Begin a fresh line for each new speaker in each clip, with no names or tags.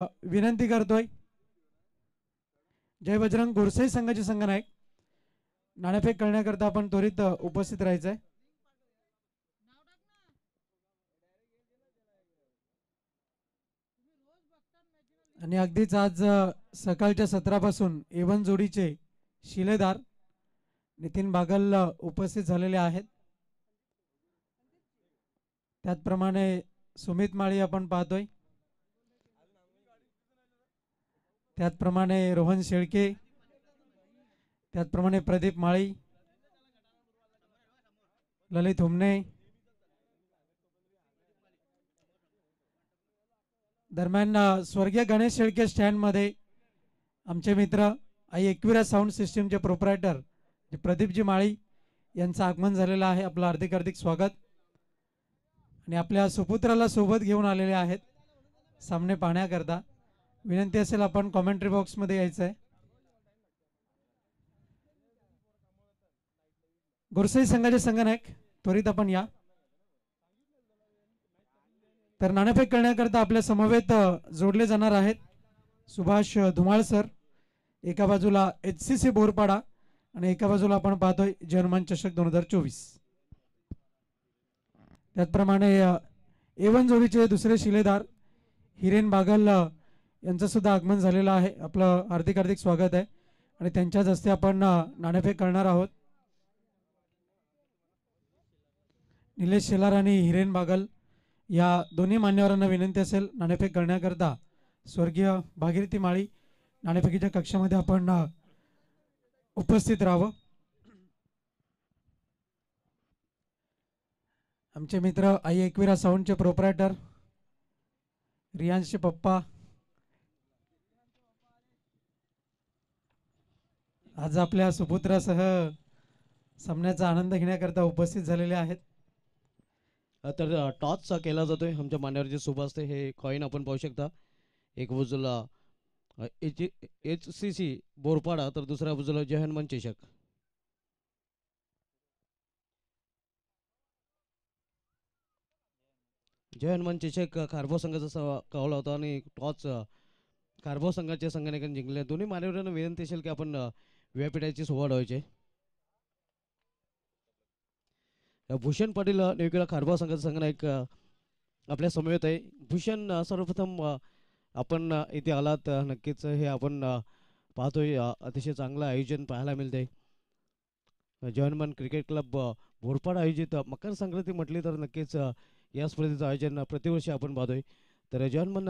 विनंती करतोय. जय बजरंग गोरसाई संघाचे संघनायक. नाणेफेक करण्याकरता आपण त्वरित उपस्थित राहायचंय. आणि अगदीच आज सकाळच्या सत्रापासून एवन जोडीचे शिलेदार नितीन बागल उपस्थित झालेले आहेत. त्याचप्रमाणे सुमित माळी आपण पाहतोय. त्याचप्रमाणे रोहन शेळके त्याचप्रमाणे प्रदीप माळी ललित हुमने दरम्यान स्वर्गीय गणेश शेळके स्टँडमध्ये आमचे मित्र Aai Ekvira sound system proprietor Pradeepji Mali यांचं आगमन झालेलं आहे. आपलं हार्दिक हार्दिक स्वागत. आणि आपल्या सुपुत्राला सोबत घेऊन आलेले आहेत सामने पाहण्याकरता. विनंती असेल आपण कॉमेंट्री बॉक्समध्ये यायचं आहे गोरसाई संघाचे संघनायक त्वरित आपण या. तर नाणेफेक करण्याकरता आपल्या समवेत जोडले जाणार आहेत सुभाष धुमाळ सर. एका बाजूला एच सी सी बोरपाडा आणि एका बाजूला आपण पाहतोय जर्मन चषक दोन हजार चोवीस. त्याचप्रमाणे एवन जोडीचे दुसरे शिलेदार हिरेन बागल यांचंसुद्धा यांचं सुद्धा आगमन झालेलं आहे. आपलं हार्दिक हार्दिक स्वागत आहे. आणि त्यांच्याच हस्ते आपण नाणेफेक करणार आहोत. निलेश शेलार आणि हिरेन बागल या दोन्ही मान्यवरांना विनंती असेल नाणेफेक करण्याकरता. स्वर्गीय भागीरथी माळी नाणेफेकीच्या कक्षामध्ये आपण उपस्थित राहावं. आमचे मित्र आई एकविरा साऊंडचे प्रोपरायटर रियांशचे पप्पा आज आपल्या सुपुत्रासह सामन्याचा आनंद घेण्याकरता उपस्थित झालेले आहेत.
तर अ, टॉसचा केला जातोय. आमच्या मान्यवरचे शुभ असते हे कॉईन आपण पाहू शकता. एक बाजूला H H C C Borpada तर दुसऱ्या बाजूला जय हनुमान चषक जय हनुमान चषक खारबो संघाचा स- कवला होता आणि टॉस अ, खारबो संघाच्या संघाने जिंकले. दोन्ही मान्यवरांना विनंती असेल की आपण विद्यापीठाची व्यापीठाची सुवाढ व्हायचे भूषण पाटील अ, खारबा संघाचा संघनायक एक आपल्या समवेत आहे. भूषण सर्वप्रथम आपण इथे आलात नक्कीच हे आपण पाहतोय. अतिशय चांगलं आयोजन पाहायला मिळतंय. जॉनमन क्रिकेट क्लब अ, बोरपाड आयोजित मकर संक्रांती म्हटली तर नक्कीच या स्पर्धेचं आयोजन प्रतिवर्षी आपण पाहतोय. तर जॉनमन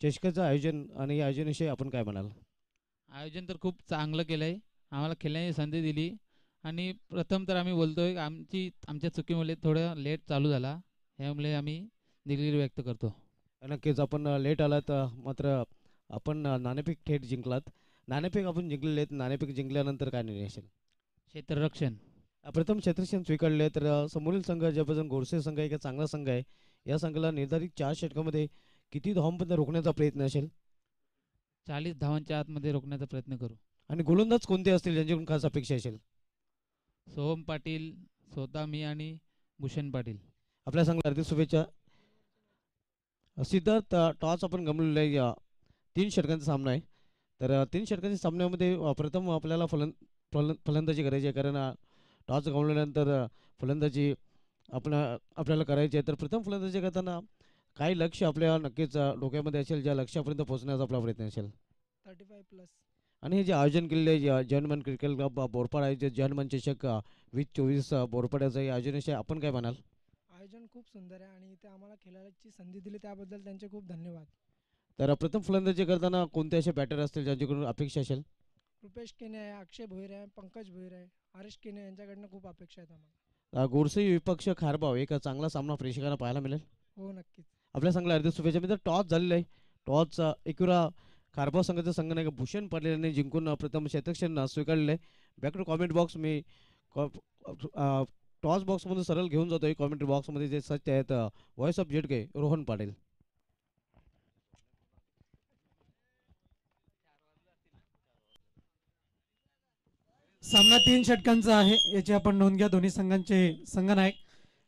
चषकाचं आयोजन आणि या आयोजनाविषयी आपण काय म्हणाल?
आयोजन तर खूप चांगलं केलं आहे आम्हाला खेळण्याची संधी दिली. आणि प्रथम तर आम्ही बोलतोय आमची आमच्या चुकीमुळे थोडं लेट चालू झाला. ह्यामुळे आम्ही दिलगिरी व्यक्त करतो.
नक्कीच आपण लेट आलात मात्र आपण अ, नाणेफेक थेट जिंकलात. नाणेफेक आपण जिंकलेले आहेत नाणेफेक जिंकल्यानंतर काय निर्णय असेल?
क्षेत्ररक्षण.
प्रथम क्षेत्रक्षण स्वीकारले तर समोरील संघ ज्यापासून गोडसे संघ आहे एक चांगला संघ आहे या संघाला निर्धारित चार षटकामध्ये किती धावांपर्यंत रोखण्याचा प्रयत्न असेल?
चाळीस धावांच्या आतमध्ये रोखण्याचा प्रयत्न करू.
आणि गोलंदाज कोणते असतील ज्यांच्याकडून खास अपेक्षा असेल?
सोहम पाटील स्वतः मी आणि भूषण पाटील.
आपल्या संघाला हार्दिक शुभेच्छा. सिद्धार्थ टॉस आपण गमवलेला आहे. या तीन षटकांचा सामना आहे. तर तीन षटकांच्या सामन्यामध्ये प्रथम आपल्याला फलं फलं फलंदाजी करायची आहे. कारण टॉस गमवल्यानंतर फलंदाजी आपल्या आपल्याला करायची आहे. तर प्रथम फलंदाजी करताना काही लक्ष आपल्या नक्कीच डोक्यामध्ये असेल. ज्या लक्ष्यापर्यंत पोहोचण्याचा आपला प्रयत्न असेल.
थर्टी फाय प्लस
आणि हे जे आयोजन केलेले जे जर्मन क्रिकेट क्लब बोरपाड आहे जे जर्मन चषक वीस चोवीस बोरपाड्याचं हे आयोजनाविषयी आपण काय म्हणाल?
आयोजन खूप सुंदर आहे आणि इथे आम्हाला खेळायची संधी दिली त्याबद्दल त्यांचे खूप धन्यवाद.
तर प्रथम फलंदाजी करताना कोणते असे बॅटर असतील ज्यांच्याकडून अपेक्षा असेल?
रुपेश केने आहे अक्षय भोईर आहे पंकज भोईर आहे हरीश केने यांच्याकडनं खूप अपेक्षा आहेत आम्हाला.
गोडसे विपक्ष खारबाव एक चांगला सामना प्रेक्षकांना पाहायला मिळेल.
हो नक्कीच.
आपल्या संघाला अर्ध्या शुभेच्छा. मित्र टॉस झालेला आहे. टॉस एकविरा खारबाव संघाचा संघनायक भूषण पाटील यांनी जिंकून प्रथम शतक्षण स्वीकारले. आहे बॅक टू कॉमेंट बॉक्स मी टॉस बॉक्समधून सरळ घेऊन जातोय. कॉमेंट्री बॉक्समध्ये जे सच आहेत व्हॉइस ऑफ झेडके रोहन पाटील.
सामना तीन षटकांचा आहे. याची आपण नोंद घ्या. दोन्ही संघांचे संघनायक.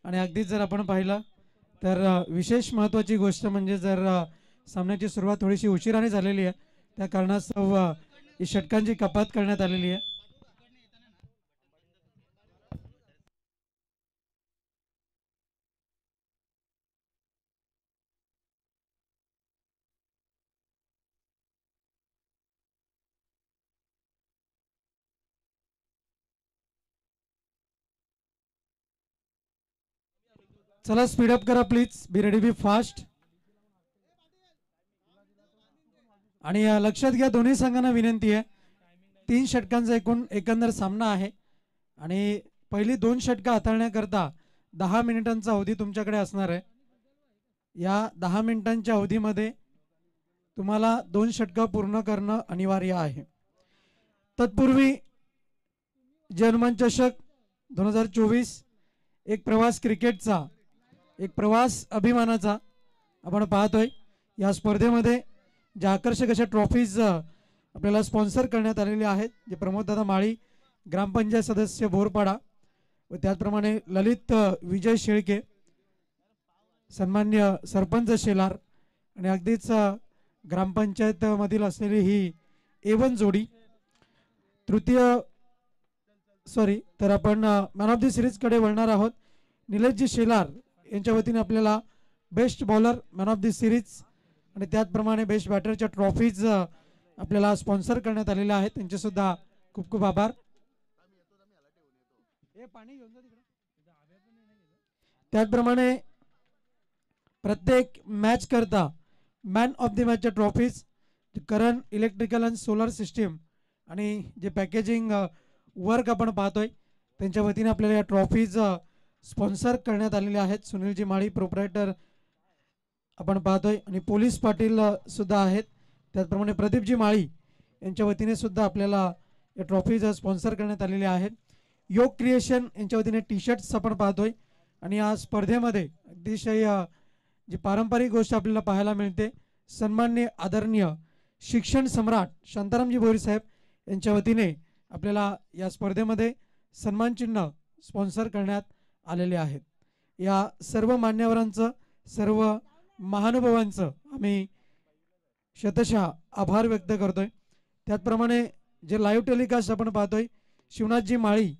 आणि अगदीच जर आपण पाहिलं तर विशेष महत्त्वाची गोष्ट म्हणजे जर सामन्याची सुरुवात थोडीशी उशिराने झालेली आहे. त्या कारणास्तव ही षटकांची कपात करण्यात आलेली आहे. चला स्पीडअप करा please be ready be fast आणि लक्षात घ्या दोन्ही संघांना विनंती आहे. तीन षटकांचा एकूण एकंदर सामना आहे. आणि पहिली दोन षटकं हाताळण्याकरता दहा मिनिटांचा अवधी तुमच्याकडे असणार आहे. या दहा मिनिटांच्या अवधीमध्ये तुम्हाला दोन षटकं पूर्ण करणं अनिवार्य आहे. तत्पूर्वी जर्मन चषक दोन हजार चोवीस एक प्रवास क्रिकेटचा एक प्रवास अभिमानाचा आपण पाहतोय. या स्पर्धेमध्ये ज्या आकर्षक अशा ट्रॉफीज आपल्याला स्पॉन्सर करण्यात आलेले आहेत जे प्रमोददादा माळी ग्रामपंचायत सदस्य बोरपाडा व त्याचप्रमाणे ललित विजय शेळके सन्मान्य सरपंच शेलार आणि अगदीच ग्रामपंचायतमधील असलेली ही एवन जोडी. तृतीय सॉरी तर आपण मॅन ऑफ द सिरीजकडे वळणार आहोत. निलेशजी शेलार यांच्या वतीने आपल्याला best bowler man of the series आणि त्याचप्रमाणे बेस्ट बॅटरच्या ट्रॉफीज आपल्याला स्पॉन्सर करण्यात आलेल्या आहेत. त्यांचे सुद्धा खूप खूप आभार. त्याचप्रमाणे प्रत्येक मॅच करता man of the मॅचच्या trophies Karan electrical and solar system आणि जे पॅकेजिंग वर्क आपण पाहतोय त्यांच्या वतीने आपल्याला या ट्रॉफीज स्पॉन्सर करण्यात आलेल्या आहेत. सुनीलजी माळी प्रोपरायटर आपण पाहतोय. आणि पोलीस पाटील सुद्धा आहेत. त्याचप्रमाणे प्रदीपजी माळी यांच्या वतीने सुद्धा आपल्याला या ट्रॉफीज स्पॉन्सर करण्यात आलेले आहेत. योग क्रिएशन यांच्या वतीने टी शर्ट्स आपण पाहतोय. आणि या स्पर्धेमध्ये अतिशय जी पारंपरिक गोष्ट आपल्याला पाहायला मिळते सन्मान्य आदरणीय शिक्षण सम्राट शांतारामजी भोईर साहेब यांच्या वतीने आपल्याला या स्पर्धेमध्ये सन्मान चिन्ह स्पॉन्सर करण्यात आलेले आहेत. या सर्व मान्यवरांचं सर्व महानुभावांचं आम्ही शतशः आभार व्यक्त करतोय. त्याचप्रमाणे जे लाईव्ह टेलिकास्ट आपण पाहतोय शिवनाथजी माळी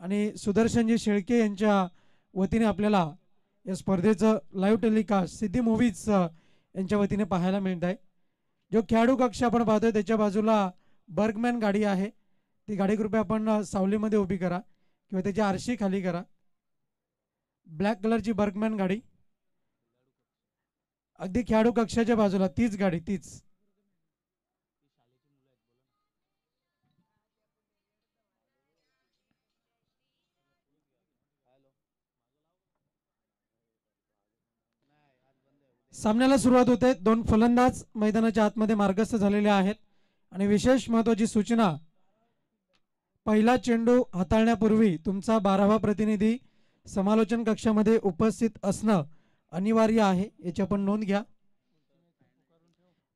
आणि सुदर्शनजी शेळके यांच्या वतीने आपल्याला या स्पर्धेचं लाईव्ह टेलिकास्ट सिद्धी मूवीज यांच्या वतीने पाहायला मिळत आहे जो खेळाडू कक्ष आपण पाहतोय त्याच्या बाजूला बर्गमॅन गाडी आहे. ती गाडी कृपया आपण सावलीमध्ये उभी करा किंवा त्याची आरशी खाली करा. ब्लॅक कलरची बर्गमॅन गाडी. अगदी खेळाडू कक्षाच्या बाजूला तीच गाडी तीच. सामन्याला सुरुवात होते. दोन फलंदाज मैदानाच्या आतमध्ये मार्गस्थ झालेले आहेत. आणि विशेष महत्वाची सूचना पहिला चेंडू हाताळण्यापूर्वी तुमचा बारावा प्रतिनिधी समालोचन कक्षामध्ये उपस्थित असणं अनिवार्य आहे याची आपण नोंद घ्या.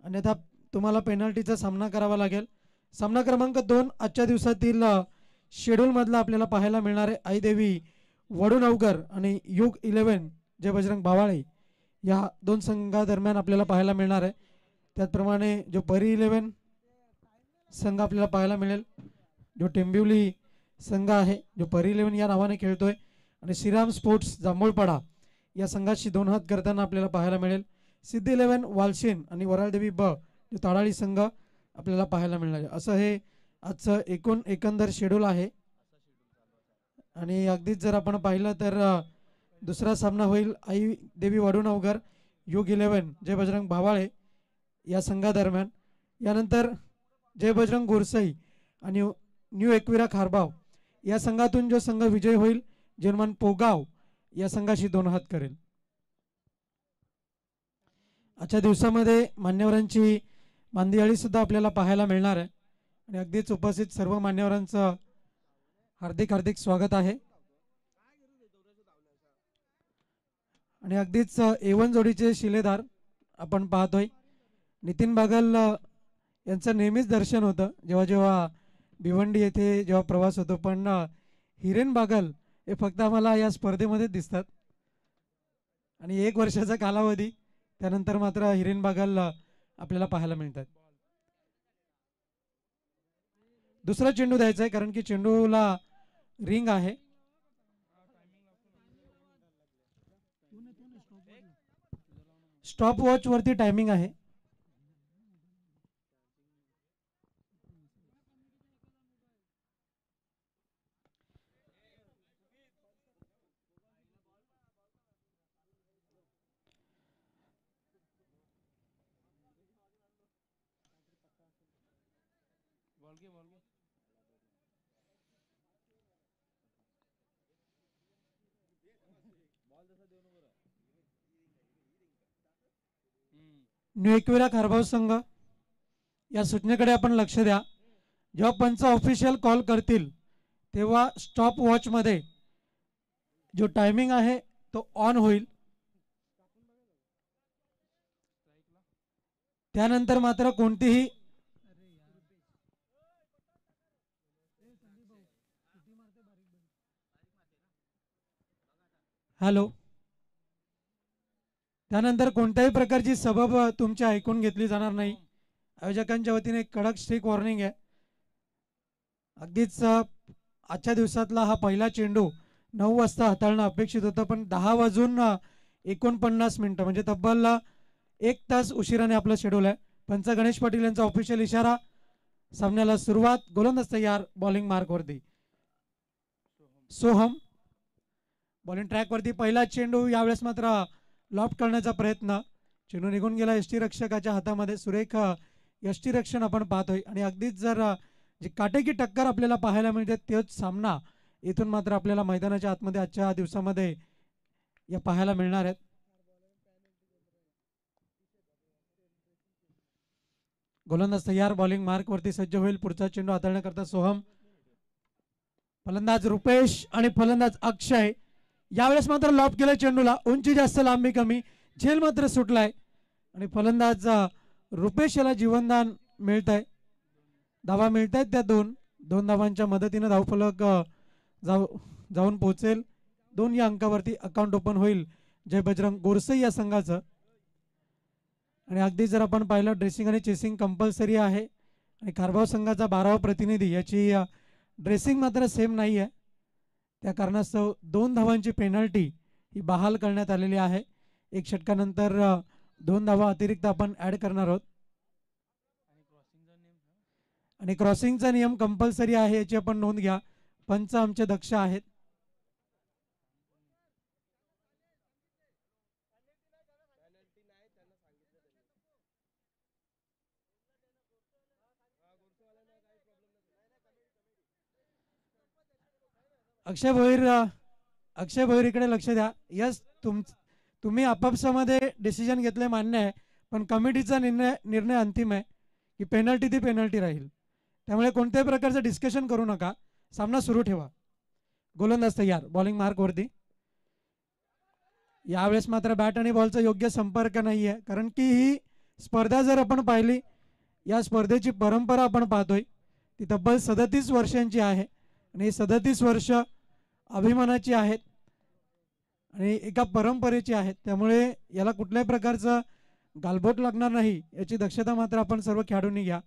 अन्यथा तुम्हाला पेनल्टीचा सामना करावा लागेल. सामना क्रमांक दोन आजच्या दिवसातील शेड्यूलमधला आपल्याला पाहायला मिळणार आहे आईदेवी वडूनवकर आणि युग इलेव्हन जय बजरंग बावाळे या दोन संघादरम्यान आपल्याला पाहायला मिळणार आहे. त्याचप्रमाणे जो परी इलेव्हन संघ आपल्याला पाहायला मिळेल जो टेंबिवली संघ आहे जो परी इलेव्हन या नावाने खेळतोय. आणि श्रीराम स्पोर्ट्स जांभूळपाडा या संघाशी दोन हात करताना आपल्याला पाहायला मिळेल. सिद्धी इलेव्हन वालशेन आणि वराळदेवी ब जो ताडाळी संघ आपल्याला पाहायला मिळणार आहे. असं हे आजचं एकूण एकंदर शेड्यूल आहे. आणि अगदीच जर आपण पाहिलं तर दुसरा सामना होईल आई देवी वडूनवगर युग इलेव्हन जय बजरंग भावाळे या संघादरम्यान. यानंतर जय बजरंग गोरसई आणि न्यू एकविरा खारबाव या संघातून जो संघ विजय होईल जर्मन पोगाव या संघाशी दोन हात करेल. आजच्या दिवसामध्ये मान्यवरांची मांदियाळी सुद्धा आपल्याला पाहायला मिळणार आहे. आणि अगदीच उपस्थित सर्व मान्यवरांचं हार्दिक हार्दिक स्वागत आहे. आणि अगदीच एवन जोडीचे शिलेदार आपण पाहतोय. नितीन बागल यांचं नेहमीच दर्शन होतं. जेव्हा जेव्हा भिवंडी येथे जेव्हा प्रवास होतो पण हिरेन बागल हे फक्त आम्हाला या स्पर्धेमध्ये दिसतात. आणि एक वर्षाचा कालावधी त्यानंतर मात्र हिरेन बागल आपल्याला पाहायला मिळतात. दुसरा चेंडू द्यायचा आहे कारण की चेंडूला रिंग आहे. स्टॉप वॉच वरती टायमिंग आहे. न्यू एकविरा खारभाऊ संघ या सूचनेकडे आपण लक्ष द्या. जेव्हा पंच ऑफिशियल कॉल करतील तेव्हा स्टॉप वॉचमध्ये जो टायमिंग आहे तो ऑन होईल. त्यानंतर मात्र कोणतीही हॅलो. त्यानंतर कोणत्याही प्रकारची सबब तुमची ऐकून घेतली जाणार नाही. आयोजकांच्या वतीने एक कडक स्ट्रिक वॉर्निंग आहे. अगदीच आजच्या दिवसातला हा पहिला चेंडू नऊ वाजता हाताळणं अपेक्षित होतं पण दहा वाजून एकोणपन्नास मिनटं म्हणजे तब्बल एक तास उशिराने आपलं शेड्यूल आहे. पंच गणेश पाटील यांचा ऑफिशियल इशारा. सामन्याला सुरुवात गोलंदाज तयार बॉलिंग मार्कवरती सोहम. बॉलिंग ट्रॅकवरती पहिला चेंडू यावेळेस मात्र लॉफ्ट करण्याचा प्रयत्न. चेंडू निघून गेला यष्टीरक्षकाच्या हातामध्ये. सुरेख यष्टीरक्षण आपण पाहतोय. आणि अगदीच जर जे जी काटेकी टक्कर आपल्याला पाहायला मिळते तोच सामना इथून मात्र आपल्याला मैदानाच्या आतमध्ये आजच्या दिवसामध्ये या पाहायला मिळणार आहेत. गोलंदाज तयार. बॉलिंग मार्कवरती सज्ज होईल. पुढचा चेंडू हाताळण्याकरता सोहम. फलंदाज रुपेश आणि फलंदाज अक्षय. यावेळेस मात्र लॉप केलं चेंडूला. उंची जास्त लांबी कमी. झेल मात्र सुटलाय. आणि फलंदाज रुपेश याला जीवनदान मिळत आहे धावा मिळत आहेत त्या दोन. दोन धावांच्या मदतीनं धावफलक जाऊ जाऊन पोहोचेल. दोन या अंकावरती अकाउंट ओपन होईल. जय बजरंग गोरसई या संघाचं. आणि अगदी जर आपण पाहिलं ड्रेसिंग आणि चेसिंग कंपल्सरी आहे. आणि कारभाव संघाचा बारावा प्रतिनिधी याची ड्रेसिंग मात्र सेम नाही आहे त्या कारणास्तव दोन धावांची पेनल्टी ही बहाल करण्यात आलेली आहे. एक षटकानंतर दोन धावा अतिरिक्त आपण ॲड करणार आहोत. आणि क्रॉसिंगचा नियम कंपल्सरी आहे याची आपण नोंद घ्या. पंच आमचे दक्ष आहेत. अक्षय भोईर अक्षय भोईर इकडे लक्ष द्या. यस तुम तुम्ही आपापसामध्ये डिसिजन घेतले मान्य आहे पण कमिटीचा निर्णय निर्णय अंतिम आहे की पेनल्टी ती पेनल्टी राहील. त्यामुळे कोणत्याही प्रकारचं डिस्कशन करू नका. सामना सुरू ठेवा. गोलंदाज तयार. बॉलिंग मार्कवरती यावेळेस मात्र बॅट आणि बॉलचा योग्य संपर्क नाही आहे कारण की ही स्पर्धा जर आपण पाहिली या स्पर्धेची परंपरा आपण पाहतोय ती तब्बल सदतीस वर्षांची आहे. आणि ही सदतीस वर्ष अभिमानाची आहेत आणि एका परंपरेची आहेत. त्यामुळे याला कुठल्याही प्रकारचं गालबोट लागणार नाही याची दक्षता मात्र आपण सर्व खेळाडूंनी घ्या.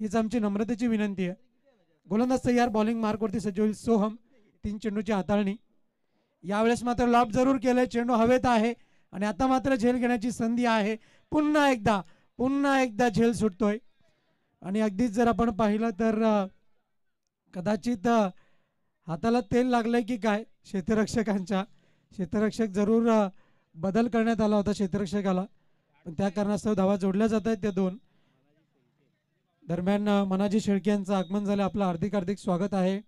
हीच आमची नम्रतेची विनंती आहे. गोलंदाज तयार बॉलिंग मार्कवरती सज्ज होईल सोहम तीन चेंडूची हाताळणी. यावेळेस मात्र लॉब जरूर केलंय. चेंडू हवेत आहे आणि आता मात्र झेल घेण्याची संधी आहे. पुन्हा एकदा पुन्हा एकदा झेल सुटतोय. आणि अगदीच जर आपण पाहिलं तर कदाचित हाताला तेल लागलंय की काय? शेतरक्षकांच्या. शेतरक्षक जरूर बदल करण्यात आला होता शेतरक्षकाला. पण त्या कारणास्तव धावा जोडल्या जात आहेत त्या दोन. दरम्यान मनाजी शेळके यांचं आगमन झालं. आपलं हार्दिक हार्दिक स्वागत आहे.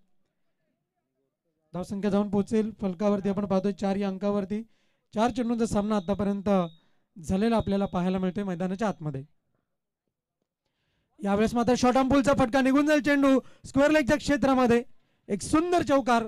धावसंख्या जाऊन पोहोचेल. फलकावरती आपण पाहतोय चार या अंकावरती. चार चेंडूंचा सामना आतापर्यंत झालेला आपल्याला पाहायला मिळतोय मैदानाच्या आतमध्ये. यावेळेस मात्र शॉर्ट पुलचा फटका निघून जाईल चेंडू. स्क्वेअर लेगच्या क्षेत्रामध्ये एक सुंदर चौकार.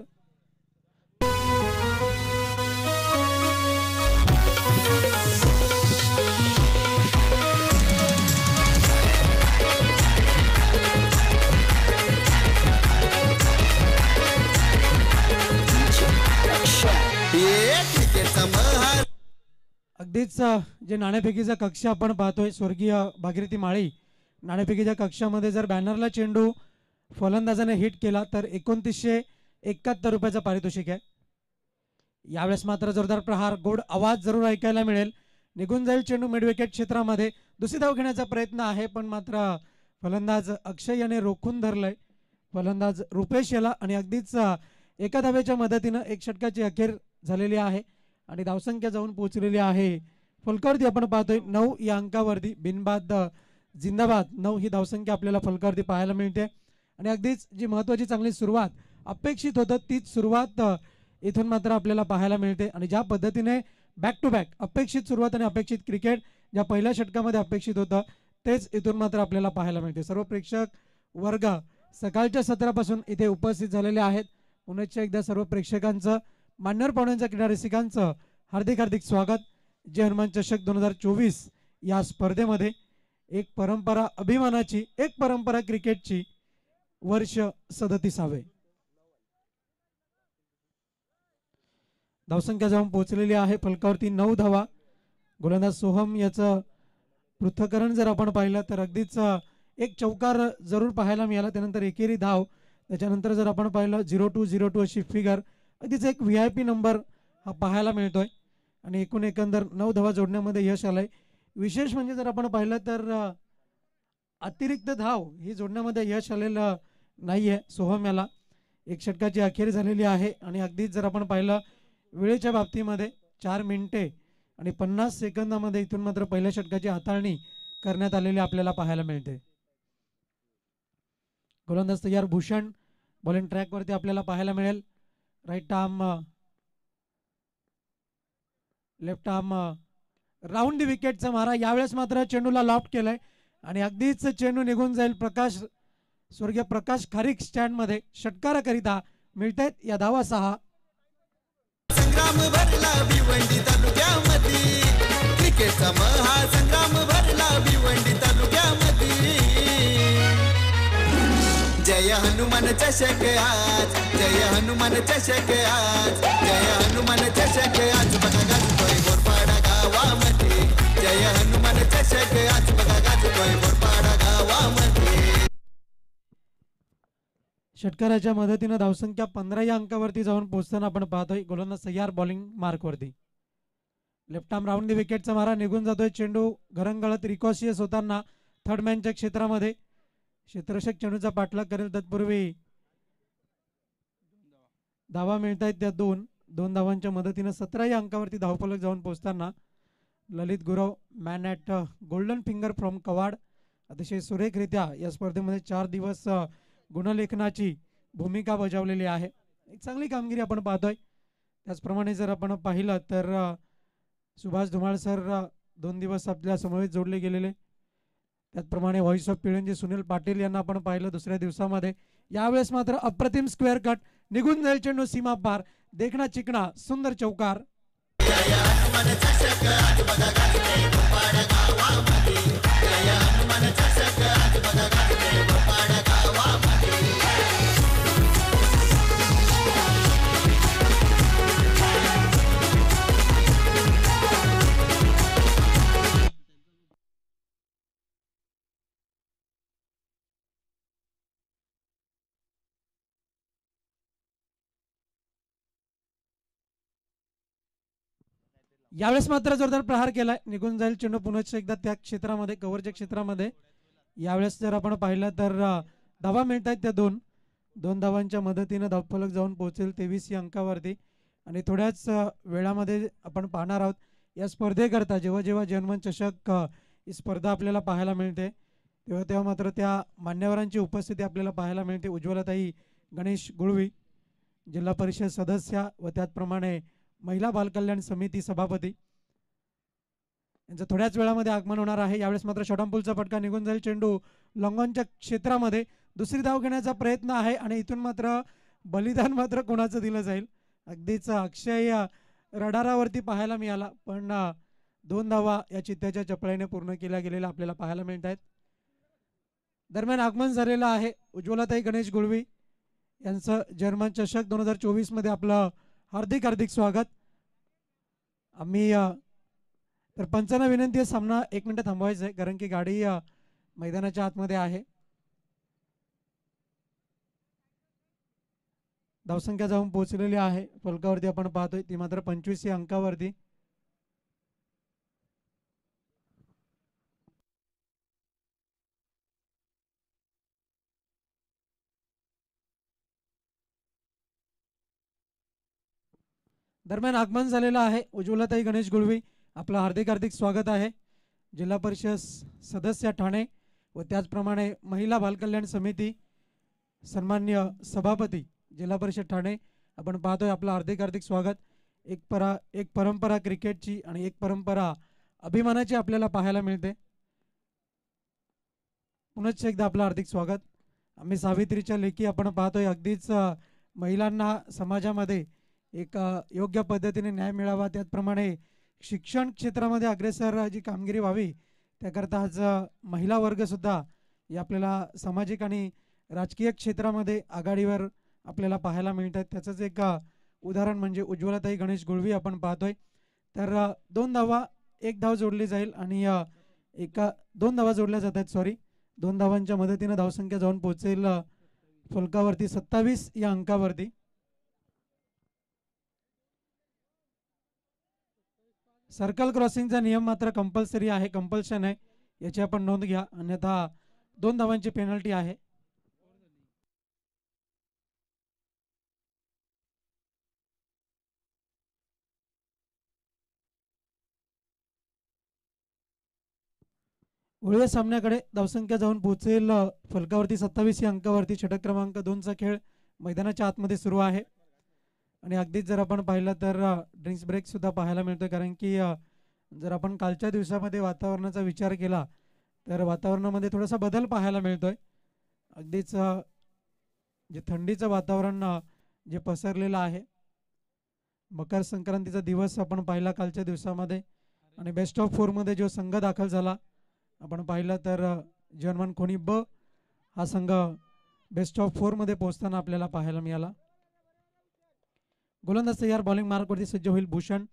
अगदीच जे नाणेफेकीचा कक्ष आपण पाहतोय स्वर्गीय भागीरथी माळी. नाणेफेकीच्या कक्षामध्ये जर बॅनरला चेंडू फलंदाजाने हिट केला तर एकोणतीसशे एकाहत्तर रुपयाचं पारितोषिक आहे. यावेळेस मात्र जोरदार प्रहार गोड आवाज जरूर ऐकायला मिळेल. निघून जाईल चेंडू मिडविकेट क्षेत्रामध्ये. दुसरी धाव घेण्याचा प्रयत्न आहे पण मात्र फलंदाज अक्षय याने रोखून धरलंय. फलंदाज रुपेश याला आणि अगदीच एका धावेच्या मदतीनं एक षटकाची अखेर झालेली आहे आणि धावसंख्या जाऊन पोहोचलेली आहे. फलकावरती आपण पाहतोय नऊ या अंकावरती. बिनबाद जिंदाबाद. नऊ ही धावसंख्या आपल्याला फलकावरती पाहायला मिळते. आणि अगदीच जी महत्त्वाची चांगली सुरुवात अपेक्षित होतं तीच सुरुवात इथून मात्र आपल्याला पाहायला मिळते. आणि ज्या पद्धतीने बॅक टू बॅक अपेक्षित सुरुवात आणि अपेक्षित क्रिकेट ज्या पहिल्या षटकामध्ये अपेक्षित होतं तेच इथून मात्र आपल्याला पाहायला मिळते. सर्व प्रेक्षक वर्ग सकाळच्या सत्रापासून इथे उपस्थित झालेले आहेत. पुनश्च एकदा सर्व प्रेक्षकांचं मान्यवर पाहुण्यांच्या क्रीडारसिकांचं हार्दिक हार्दिक स्वागत. जे हनुमान चषक दोन हजार चोवीस या स्पर्धेमध्ये. एक परंपरा अभिमानाची एक परंपरा क्रिकेटची वर्ष सदतीसावे. धावसंख्या जाऊन पोहोचलेली आहे फलकावरती नऊ धावा. गोलंदाज सोहम याचं पृथ्थकरण जर आपण पाहिलं तर अगदीच एक चौकार जरूर पाहायला मिळाला. त्यानंतर एकेरी धाव. त्याच्यानंतर जर आपण पाहिलं झिरो टू झिरो टू अशी फिगर अगदीच एक व्ही आय पी नंबर हा पाहायला मिळतोय. आणि एकूण एकंदर नऊ धावा जोडण्यामध्ये यश आलंय. विशेष म्हणजे जर आपण पाहिलं तर अतिरिक्त धाव ही जोडण्यामध्ये यश आलेलं नाही आहे सोहम याला एक षटकाची अखेर झालेली आहे आणि अगदीच जर आपण पाहिलं वेळेच्या बाबतीमध्ये चार मिनिटे आणि पन्नास सेकंदामध्ये इथून मात्र पहिल्या षटकाची हाताळणी करण्यात आलेली आपल्याला पाहायला मिळते. गोलंदाज तयार भूषण बॉलिंग ट्रॅकवरती आपल्याला पाहायला मिळेल. Right arm left arm round विकेटचा मारा. यावेळेस मात्र चेंडूला लॉफ्ट केलाय. आणि अगदीच चेंडू निघून जाईल प्रकाश स्वर्गीय प्रकाश खारीक स्टँडमध्ये. षटकाराकरिता मिळतायत या धावा सहा.
संग्राम भरला भिवंडी तालुक्यामध्ये. क्रिकेटचा महासंग्राम भरला भिवंडी तालुक्यामध्ये. जय हनुमान चषक आज जय हनुमान चषक आज जय हनुमान चषक आज. बघा गाजतोय गोरपा गावामध्ये. जय हनुमान चषक आज बघा गाजतोय गावामध्ये.
षटकाराच्या मदतीनं धावसंख्या पंधरा या अंकावरती जाऊन पोहोचताना आपण पाहतोय गोलंदाज सह्यार बॉलिंग मार्कवरती. लेफ्ट आर्म राऊंड दी विकेटचा मारा निघून जातोय चेंडू. घरंगळत रिकॉशियस होताना थर्ड मॅनच्या क्षेत्रामध्ये. क्षेत्ररक्षक चेंडूचा पाठलाग करेल तत्पूर्वी. धावा मिळत आहेत त्या दोन. दोन धावांच्या मदतीनं सतरा या अंकावरती धावफलक जाऊन पोहोचताना Lalit Gurav man at golden finger from Kawad अतिशय सुरेखरित्या या स्पर्धेमध्ये चार दिवस uh, गुणलेखनाची भूमिका बजावलेली आहे. एक चांगली कामगिरी आपण पाहतोय. त्याचप्रमाणे जर आपण पाहिलं तर uh, Subhash Dhumal sir uh, दोन दिवस आपल्या समवेत जोडले गेलेले. त्याचप्रमाणे व्हॉइस ऑफ पिळंजी सुनील पाटील यांना आपण पाहिलं दुसऱ्या दिवसामध्ये. यावेळेस मात्र अप्रतिम स्क्वेअर कट निघून जाईल चेंडू सीमा पार. देखणा चिकणा सुंदर चौकार. हनुमान चषक आज बघा यावेळेस मात्र जोरदार प्रहार केलाय. निघून जाईल चेंडू. पुन्हा एकदा त्या क्षेत्रामध्ये कव्हरच्या क्षेत्रामध्ये. यावेळेस जर आपण पाहिलं तर धावा मिळत आहेत त्या दोन. दोन धावांच्या मदतीनं धावफलक जाऊन पोहोचेल तेवीस या अंकावरती. आणि थोड्याच वेळामध्ये आपण पाहणार आहोत या स्पर्धेकरता जेव्हा जेव्हा जन्मन चषक ही स्पर्धा आपल्याला पाहायला मिळते तेव्हा तेव्हा मात्र त्या मान्यवरांची उपस्थिती आपल्याला पाहायला मिळते. उज्ज्वलताई गणेश गुळवी जिल्हा परिषद सदस्या व त्याचप्रमाणे महिला बालकल्याण समिती सभापती. यांचं थोड्याच वेळामध्ये आगमन होणार आहे. यावेळेस मात्र शॉटांपूलचा फटका निघून जाईल. चेंडू लॉंगॉनच्या क्षेत्रामध्ये दुसरी धाव घेण्याचा प्रयत्न आहे आणि इथून मात्र बलिदान मात्र कोणाचं दिलं जाईल? अगदीच अक्षय रडारावरती पाहायला मिळाला. पण दोन धावा या चित्त्याच्या चपळाईने पूर्ण केल्या गेलेल्या आपल्याला पाहायला मिळत आहेत दरम्यान आगमन झालेलं आहे. उज्ज्वलाताई गणेश गुळवी यांचं जर्मन चषक दोन हजार चोवीसमध्ये आपलं हार्दिक हार्दिक स्वागत. आम्ही तर पंचांना विनंती आहे सामना एक मिनटं थांबवायचा आहे कारण की गाडी मैदानाच्या आतमध्ये आहे. धावसंख्या जाऊन पोहोचलेली आहे. फलकावरती आपण पाहतोय ती मात्र पंचवीस या अंकावरती. दरम्यान आगमन झालेलं आहे. उज्ज्वलाताई गणेश गुळवी आपलं हार्दिक हार्दिक स्वागत आहे. जिल्हा परिषद सदस्य ठाणे व त्याचप्रमाणे महिला बालकल्याण समिती सन्मान्य सभापती जिल्हा परिषद ठाणे आपण पाहतोय आपलं हार्दिक हार्दिक स्वागत. एक परा एक परंपरा क्रिकेटची आणि एक परंपरा अभिमानाची आपल्याला पाहायला मिळते. पुनश्च एकदा आपलं हार्दिक स्वागत. आम्ही सावित्रीच्या लेखी आपण पाहतोय अगदीच महिलांना समाजामध्ये एक योग्य पद्धतीने न्याय मिळावा. त्याचप्रमाणे शिक्षण क्षेत्रामध्ये अग्रेसर जी कामगिरी व्हावी त्याकरता आज महिला वर्गसुद्धा या आपल्याला सामाजिक आणि राजकीय क्षेत्रामध्ये आघाडीवर आपल्याला पाहायला मिळतात. त्याचंच एक उदाहरण म्हणजे उज्ज्वलाताई गणेश गुळवी आपण पाहतोय. तर दोन धावा एक धाव जोडली जाईल आणि एका दोन धावा जोडल्या जात आहेत सॉरी. दोन धावांच्या मदतीनं धावसंख्या जाऊन पोहोचेल फुलकावरती फलकावरती सत्तावीस या अंकावरती. सर्कल क्रॉसिंगचा नियम मात्र कंपल्सरी आहे कंपल्शन आहे. याची आपण नोंद घ्या. अन्यथा दोन धावांची पेनल्टी आहे. उळवे सामन्याकडे धावसंख्या जाऊन पोहोचेल फलकावरती सत्तावीस या अंकावरती षटक क्रमांक दोनचा खेळ मैदानाच्या आतमध्ये सुरू आहे. आणि अगदीच जर आपण पाहिलं तर ड्रिंक्स ब्रेक सुद्धा पाहायला मिळतोय. कारण की जर आपण कालच्या दिवसामध्ये वातावरणाचा विचार केला तर वातावरणामध्ये थोडासा बदल पाहायला मिळतोय. अगदीच जे थंडीचं वातावरण जे पसरलेलं आहे मकर संक्रांतीचा दिवस आपण पाहिला कालच्या दिवसामध्ये. आणि बेस्ट ऑफ फोरमध्ये जो संघ दाखल झाला आपण पाहिलं तर अ, जर्मन ब हा संघ बेस्ट ऑफ फोरमध्ये पोहोचताना आपल्याला पाहायला मिळाला. गोलंदाज तयार बॉलिंग मार्कवरती सज्ज होईल भूषण.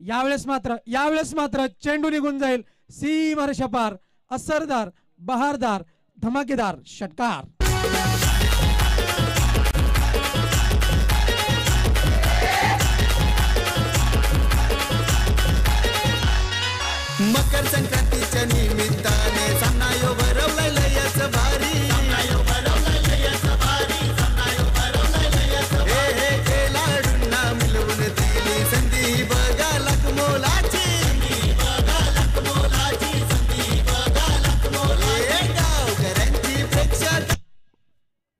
यावेळेस मात्र यावेळेस मात्र चेंडू निघून जाईल सीमारेषा शपार असरदार बहारदार धमाकेदार षटकार.
मकर संक्रांतीच्या निमित्त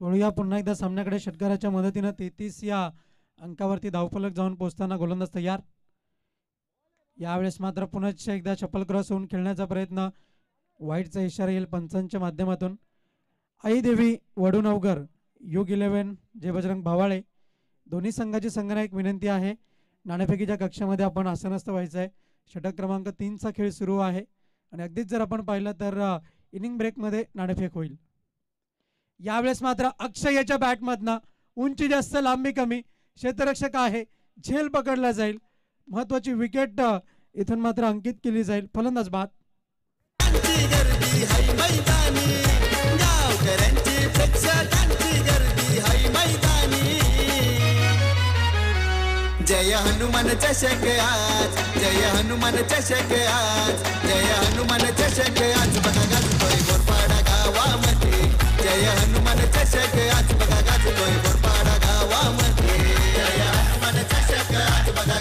वळूया पुन्हा एकदा सामन्याकडे. षटकाराच्या मदतीनं तेहतीस या अंकावरती धावफलक जाऊन पोहोचताना गोलंदाज तयार. यावेळेस मात्र पुनश्च एकदा चपल क्रॉस होऊन खेळण्याचा प्रयत्न. वाईटचा इशारा येईल पंचांच्या माध्यमातून. आई देवी वडूनवगर युग इलेव्हन जय बजरंग भावाळे दोन्ही संघाची संघनायक विनंती आहे. नाणेफेकीच्या कक्षामध्ये आपण आसनस्थ व्हायचं आहे षटक क्रमांक तीनचा खेळ सुरू आहे. आणि अगदीच जर आपण पाहिलं तर इनिंग ब्रेकमध्ये नाणेफेक होईल. यावेळेस मात्र अक्षय याच्या बॅटमधनं उंची जास्त लांबी कमी क्षेत्ररक्षक आहे झेल पकडला जाईल. महत्वाची विकेट इथून मात्र अंकित केली जाईल. फलंदाज बाद.
जय हनुमान चषक आज जय हनुमान चषक आज जय हनुमान चषक आज. बघा गाजतोय गोरपाडा गावामध्ये. जय हनुमान चषक आज बघा गावामध्ये जय हनुमान चषक आज बघा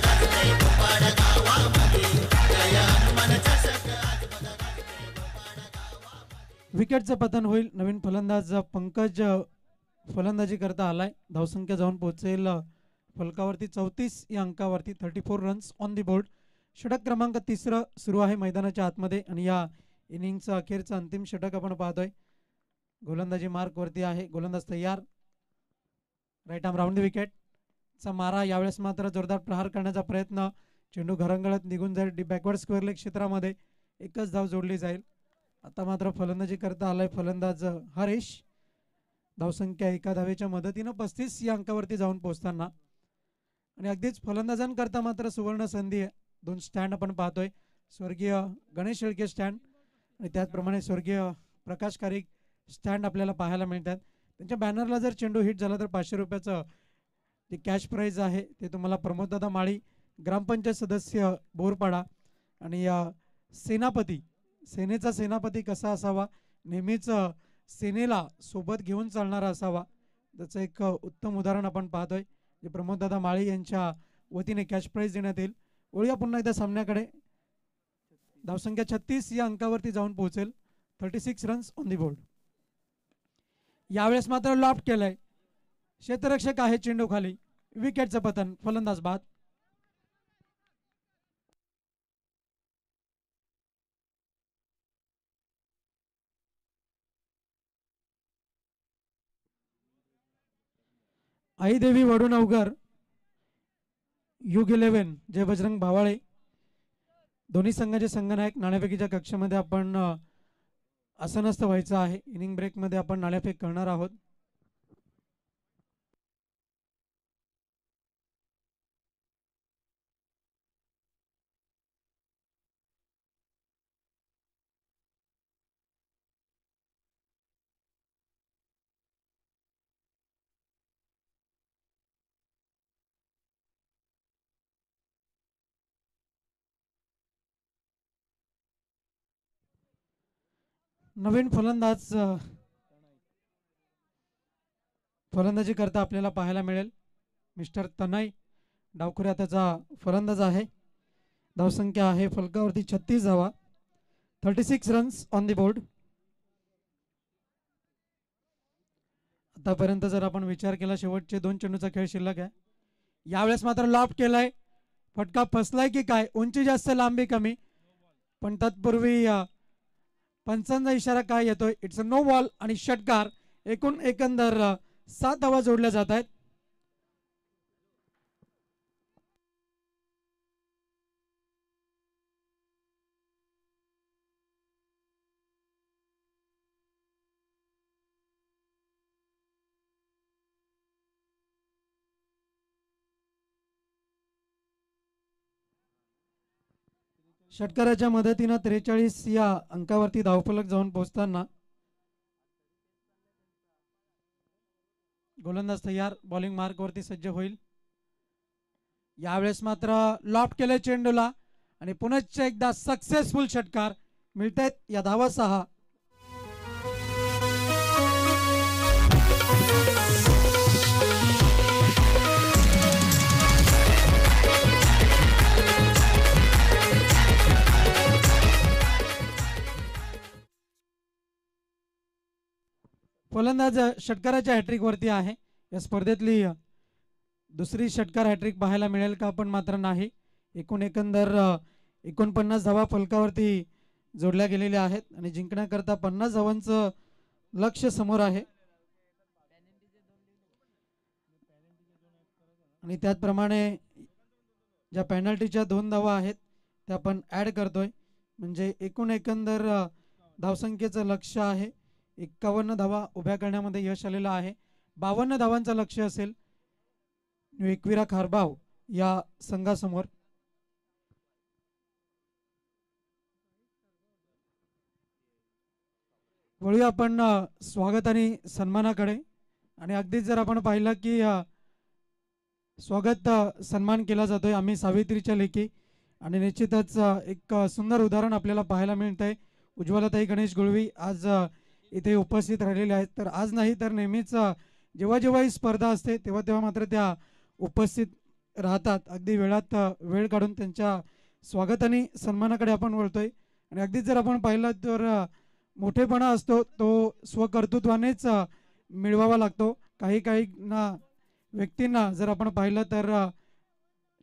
गावामध्ये जय हनुमान चषक
विकेटचं पतन होईल. नवीन फलंदाज पंकज फलंदाजी करता आलाय. धावसंख्या जाऊन पोहोचेल फलकावरती चौतीस या अंकावरती thirty four runs on the board षटक क्रमांक तिसरं सुरू आहे मैदानाच्या आतमध्ये आणि या इनिंगचा अखेरचा अंतिम षटक आपण पाहतोय. गोलंदाजी मार्कवरती आहे. गोलंदाज तयार. राईट आर्म राऊंड द विकेटचा मारा यावेळेस मात्र जोरदार प्रहार करण्याचा प्रयत्न. चेंडू घरंगळत निघून जाईल. डी बॅकवर्ड स्क्वेअर लेग क्षेत्रामध्ये एकच धाव जोडली जाईल. आता मात्र फलंदाजी करता आलाय फलंदाज हरीश. धावसंख्या एका धावेच्या मदतीनं पस्तीस या अंकावरती जाऊन पोहोचताना. आणि अगदीच फलंदाजांकरता मात्र सुवर्ण संधी आहे. दोन स्टँड आपण पाहतोय. स्वर्गीय गणेश शेळके स्टँड आणि त्याचप्रमाणे स्वर्गीय प्रकाश कारिक स्टँड आपल्याला पाहायला मिळतात. त्यांच्या बॅनरला जर चेंडू हिट झाला तर पाचशे रुपयाचं जे कॅश प्राईज आहे ते तुम्हाला प्रमोददादा माळी ग्रामपंचायत सदस्य बोरपाडा आणि सेनापती सेनेचा सेनापती कसा असावा? नेहमीच सेनेला सोबत घेऊन चालणारा असावा. त्याचं एक उत्तम उदाहरण आपण पाहतोय जे प्रमोददादा माळी यांच्या वतीने कॅश प्राईज देण्यात येईल. वळूया पुन्हा एकदा सामन्याकडे. धावसंख्या छत्तीस या अंकावरती जाऊन पोहोचेल. Thirty six runs on the board यावेळेस मात्र लॉफ्ट केलंय. क्षेत्ररक्षक आहे चेंडू खाली विकेटचं पतन फलंदाज बाद. आई देवी अवघर युग इलेव्हन जय बजरंग भावाळे. दोन्ही संघाचे संघनायक नाणेफेकीच्या कक्षामध्ये आपण असं नसतं व्हायचं आहे. इनिंग ब्रेकमध्ये आपण नाळ्याफेक करणार आहोत. नवीन फलंदाज फलंदाजी करता आपल्याला पाहायला मिळेल. मिस्टर तनय डावखुऱ्या त्याचा फलंदाज आहे. धावसंख्या आहे फलकावरती छत्तीस धावा thirty six runs on the board आतापर्यंत जर आपण विचार केला शेवटचे दोन चेंडूचा खेळ शिल्लक आहे. यावेळेस मात्र लॉफ्ट केलाय. फटका फसलाय की काय? उंची जास्त लांबी कमी. पण तत्पूर्वी पंचांचा इशारा काय येतोय? इट्स अ नो बॉल आणि षटकार एकूण एकंदर सात धावा जोडल्या जात आहेत. षटकाराच्या मदतीनं त्रेचाळीस या अंकावरती धावफलक जाऊन पोहोचताना गोलंदाज तयार बॉलिंग मार्कवरती सज्ज होईल. यावेळेस मात्र लॉफ्ट केले चेंडूला आणि पुनश्च एकदा सक्सेसफुल षटकार मिळतायत या धावा सहा. फलंदाज षटकाराच्या हॅट्रिकवरती आहे. या स्पर्धेतली दुसरी षटकार हॅट्रिक पाहायला मिळेल का पण मात्र नाही. एकूण एकंदर एकोणपन्नास धावा फलकावरती जोडल्या गेलेल्या आहेत आणि जिंकण्याकरता पन्नास धावांचं लक्ष समोर आहे. आणि त्याचप्रमाणे ज्या पेनल्टीच्या दोन धावा आहेत त्या आपण ॲड करतोय. म्हणजे एकूण एकंदर धावसंख्येचं लक्ष आहे. एक्कावन्न धावा उभ्या करण्यामध्ये यश आलेलं आहे. बावन्न धावांचं लक्ष असेल एकविरा खारबाव या संघासमोर. वळूया आपण स्वागत आणि सन्मानाकडे. आणि अगदीच जर आपण पाहिलं की स्वागत सन्मान केला जातोय आम्ही सावित्रीच्या लेखी. आणि निश्चितच एक सुंदर उदाहरण आपल्याला पाहायला मिळतंय. उज्ज्वलाताई गणेश गुळवी आज इथे उपस्थित राहिलेले आहेत. तर आज नाही तर नेहमीच जेव्हा जेव्हा ही स्पर्धा असते तेव्हा तेव्हा मात्र त्या उपस्थित राहतात. अगदी वेळात वेळ काढून त्यांच्या स्वागत आणि सन्मानाकडे आपण वळतोय. आणि अगदीच जर आपण पाहिलं तर मोठेपणा असतो तो स्वकर्तृत्वानेच मिळवावा लागतो. काही काही ना व्यक्तींना जर आपण पाहिलं तर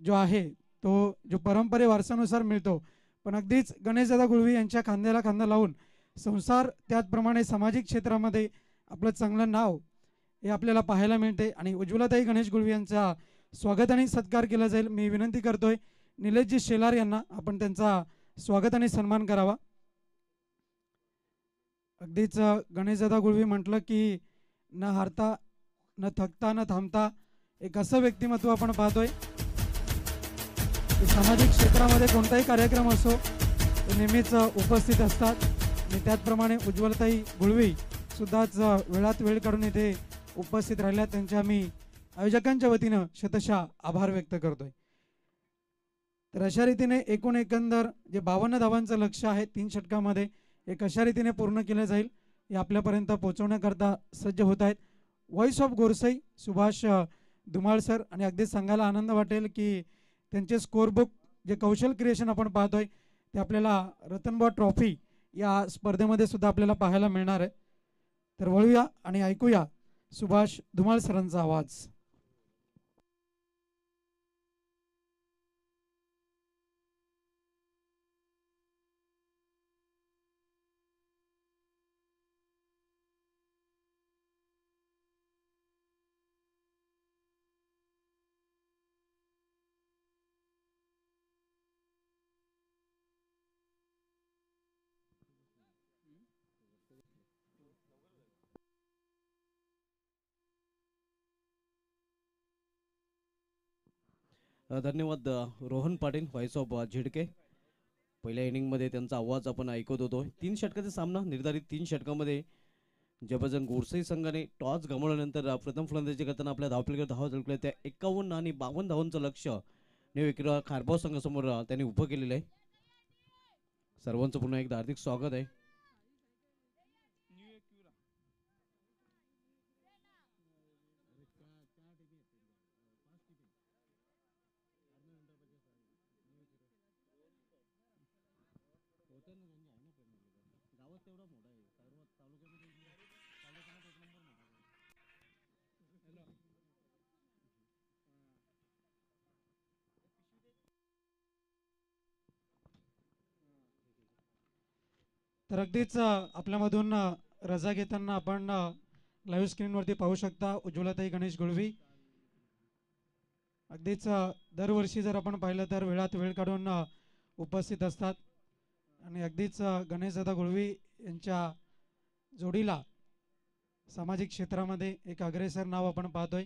जो आहे तो जो परंपरे वारसानुसार मिळतो. पण अगदीच गणेशदादा गुळवी यांच्या खांद्याला खांदा लावून संसार त्याचप्रमाणे सामाजिक क्षेत्रामध्ये आपलं चांगलं नाव हे आपल्याला पाहायला मिळते. आणि उज्ज्वलाताई गणेश गुळवी यांचा स्वागत आणि सत्कार केला जाईल. मी विनंती करतोय निलेशजी शेलार यांना आपण त्यांचा स्वागत आणि सन्मान करावा. अगदीच गणेशदादा गुळवी म्हटलं की न हारता न थकता न थांबता एक असं व्यक्तिमत्व आपण पाहतोय. सामाजिक क्षेत्रामध्ये कोणताही कार्यक्रम असो ते नेहमीच उपस्थित असतात. आणि त्याचप्रमाणे उज्ज्वलताई गुळवी सुद्धाच वेळात वेळ काढून इथे उपस्थित राहिल्या. त्यांचे आम्ही आयोजकांच्या वतीनं शतशः आभार व्यक्त करतोय. तर अशा रीतीने एकूण एकंदर जे बावन्न धावांचं लक्ष आहे तीन षटकामध्ये एक अशा रीतीने पूर्ण केलं जाईल. हे आपल्यापर्यंत पोहोचवण्याकरता सज्ज होत आहेत. Voice of Gorsai Subhash Dhumal sir आणि अगदीच सांगायला आनंद वाटेल की त्यांचे स्कोरबुक जे कौशल क्रिएशन आपण पाहतोय ते आपल्याला रतनबॉ ट्रॉफी या स्पर्धेमध्ये सुद्धा आपल्याला पाहायला मिळणार आहे. तर वळूया आणि ऐकूया सुभाष धुमाळ सरांचा आवाज.
धन्यवाद रोहन पाटील व्हॉइस ऑफ झिडके. पहिल्या इनिंगमध्ये त्यांचा आवाज आपण ऐकत होतो. तीन षटकाचा सामना निर्धारित तीन षटकामध्ये. जबरजंग गोडसई संघाने टॉस गमावल्यानंतर प्रथम फलंदाजी करताना आपल्या धावपलीकडे धावा झळकल्या त्या एकावन्न आणि बावन्न धावांचं लक्ष न्यू इकडं खारबाव संघासमोर त्यांनी उभं केलेलं आहे. सर्वांचं पुन्हा एकदा हार्दिक स्वागत आहे.
तर अगदीच आपल्यामधून रजा घेताना आपण लाईव्ह स्क्रीनवरती पाहू शकता उज्ज्वलाताई गणेश गुळवी. अगदीच दरवर्षी जर आपण पाहिलं तर वेळात वेळ काढून उपस्थित असतात. आणि अगदीच गणेशदादा गुळवी यांच्या जोडीला सामाजिक क्षेत्रामध्ये एक अग्रेसर नाव आपण पाहतोय.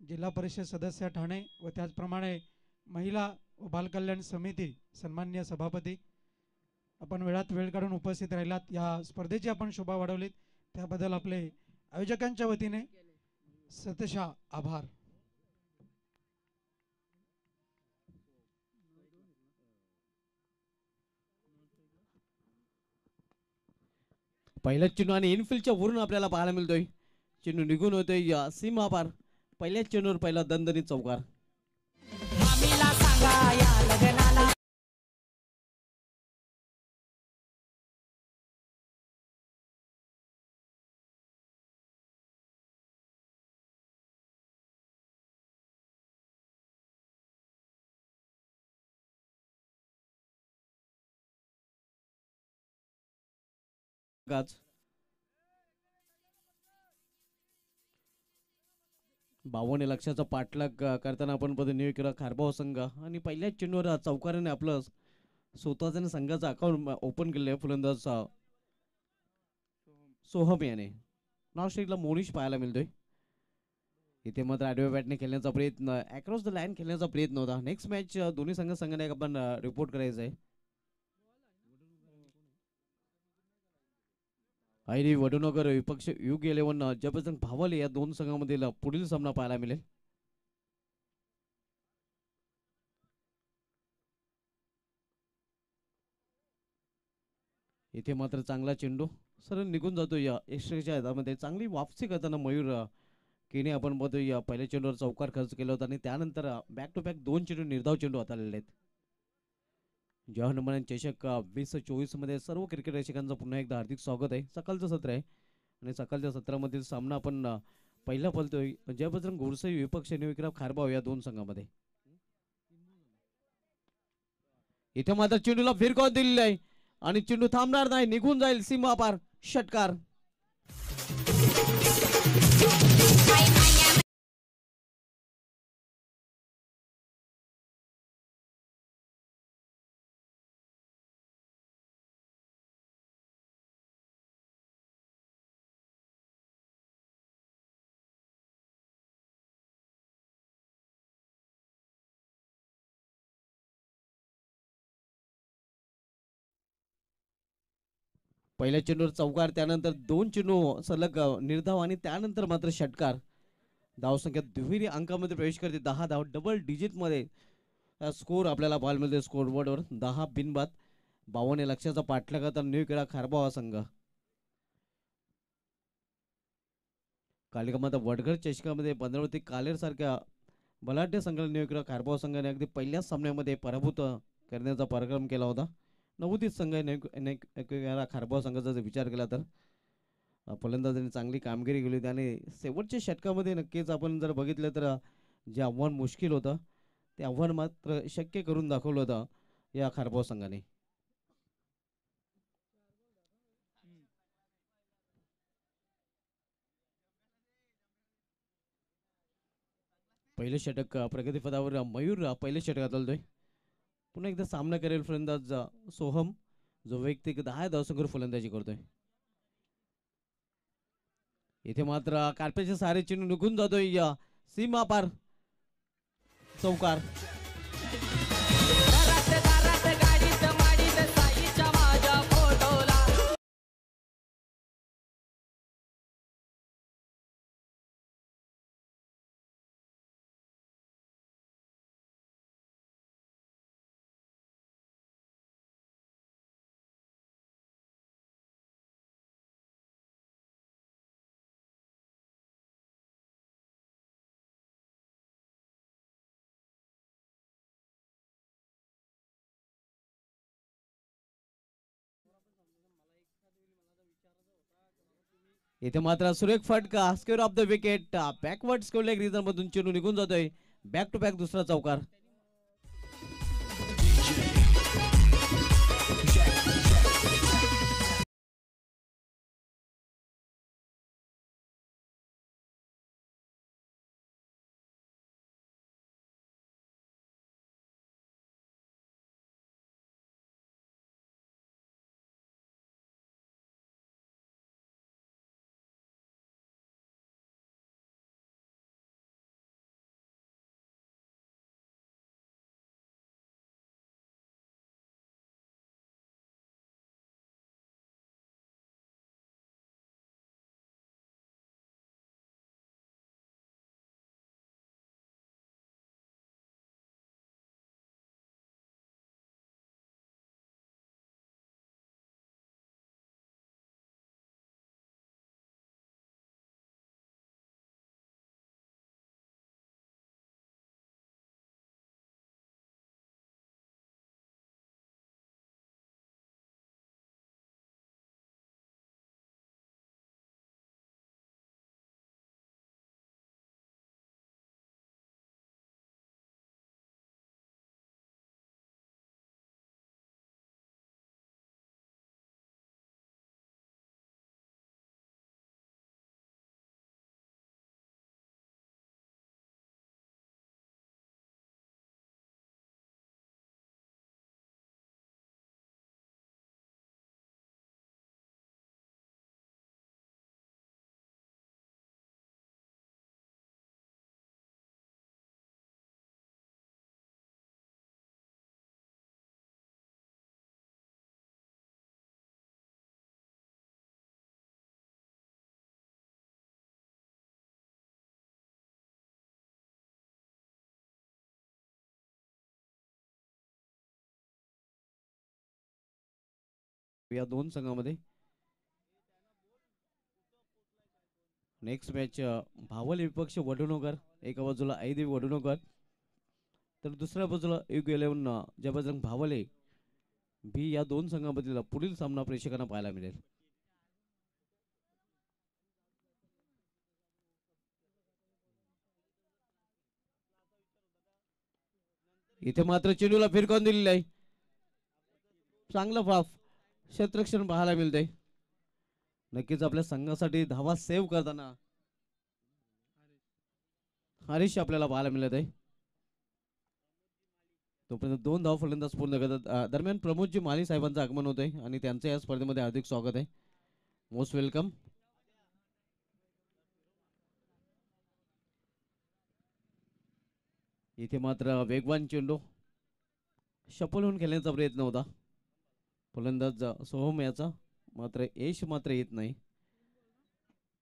जिल्हा परिषद सदस्य ठाणे व त्याचप्रमाणे महिला व बालकल्याण समिती सन्मान्य सभापती. आपण वेळात वेळ काढून उपस्थित राहिलात. या स्पर्धेची आपण शोभा वाढवलीत. त्याबद्दल आपले आयोजकांच्या वतीने सतशा आभार.
पहिल्या चेंडू आणि इनफिल्डच्या वरून आपल्याला पाहायला मिळतोय. चेंडू निघून होतोय. या सीमा पार पहिल्याच चेंडूवर पहिला दणदणीत चौकार. गाज बावन्न लक्षाचा पाठलाग करताना आपण पद केला खारबाव संघ. आणि पहिल्याच चेंडूवर चौकाराने आपलं स्वतःच्या संघाचं अकाउंट ओपन केलं आहे सोहम याने. नॉन मोनिश पाहायला मिळतोय. इथे मात्र आडव्या बॅटने खेळण्याचा प्रयत्न अक्रॉस द लाईन खेळण्याचा प्रयत्न होता. नेक्स्ट मॅच दोन्ही संघ संघाने आपण रिपोर्ट करायचं आहे आयरी वडुनगर विपक्ष युग इलेव्हन जबरदस्त भावले या दोन संघामधील पुढील सामना पाहायला मिळेल. इथे मात्र चांगला चेंडू. सरळ निघून जातो या एक्स्ट्राच्या हातामध्ये. चांगली वापसी करताना मयूर केने आपण बघतो या पहिल्या चेंडूवर चौकार खर्च केला होता आणि त्यानंतर बॅक टू बॅक दोन चेंडू निर्धाव चेंडू हाताळलेले आहेत. जवाहर हनुमान चषक वीस चोवीसमध्ये सर्व क्रिकेट रसिकांचं पुन्हा एकदा हार्दिक स्वागत आहे. सकाळचं सत्र आहे आणि सकाळच्या सत्रामधील सामना आपण पहिला पलतोय जयबजरंग घोडसई विपक्ष निविक्रम खारबाव या दोन संघामध्ये. इथे मात्र चेंडूला फिरकाव दिलेला आहे आणि चेंडू थांबणार नाही. निघून जाईल सीमा पार षटकार. पहिल्या चेंडूवर चौकार त्यानंतर दोन चेंडू सलग निर्धाव आणि त्यानंतर मात्र षटकार. धावसंख्या दुहेरी अंकामध्ये प्रवेश करते. दहा धाव डबल डिजिटमध्ये स्कोर आपल्याला पाहायला मिळते स्कोर बोर्डवर दहा बिनबाद. बावन्न लक्षाचा लक्षाचा पाठलागाचा न्यू खेळा खारबावा संघ. कालिकामाता वडघर चषकामध्ये पंधरावती कालेर सारख्या बलाढ्य संघाला न्यू खेळा खारबावा संघाने अगदी पहिल्याच सामन्यामध्ये पराभूत करण्याचा पराक्रम केला होता. नवोदित संघ आहे नेक- खारबाव संघाचा जर विचार केला तर. फलंदाजांनी चांगली कामगिरी केली होती आणि शेवटच्या षटकामध्ये नक्कीच आपण जर बघितलं तर जे आव्हान मुश्किल होतं ते आव्हान मात्र शक्य करून दाखवलं होतं या खारबाव संघाने. पहिले षटक प्रगतीपदावर मयूर पहिल्या पहिले षटकात आलतोय पुन्हा एकदा सामना करेल फलंदाज सोहम जो वैयक्तिक दहा धावसंख्येवर फलंदाजी करतोय. इथे मात्र कार्पेचे सारे चिन्ह निघून जातोय अ, सीमा पार चौकार. इथे मात्र सुरेख फटका. Square off the wicket backward square leg region मधून चेंडू निघून जातोय. बॅक टू बॅक दुसरा चौकार. या दोन संघामध्ये. नेक्स्ट मॅच भावल विपक्ष वडुणोकर. एका बाजूला आईदेवी वडुणोकर. तर दुसऱ्या बाजूला युग इलेव्हन जबरदंग भावले बी या दोन संघामधील पुढील सामना प्रेक्षकांना पाहायला मिळेल. इथे मात्र चेंडूला फिरकावून दिलेलं आहे. चांगलं फाफ क्षेत्रक्षण पाहायला मिळते नक्कीच आपल्या संघासाठी धावा सेव्ह करताना हरीश आपल्याला पाहायला मिळत आहे तोपर्यंत दोन धाव फलंदाज पूर्ण करतात. दरम्यान प्रमोदजी माली साहेबांचं आगमन होत आहे आणि त्यांचं या स्पर्धेमध्ये हार्दिक स्वागत आहे. मोस्ट वेलकम इथे मात्र वेगवान चेंडू शपल होऊन खेळण्याचा प्रयत्न होता. फलंदाज सोहम याचा मात्र यश मात्र येत नाही.